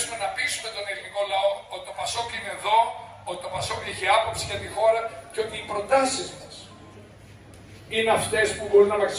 μπορέσουμε να πείσουμε τον ελληνικό λαό ότι το Πασόκ είναι εδώ, ότι το Πασόκ έχει άποψη για τη χώρα και ότι οι προτάσεις μας είναι αυτές που μπορούν να μας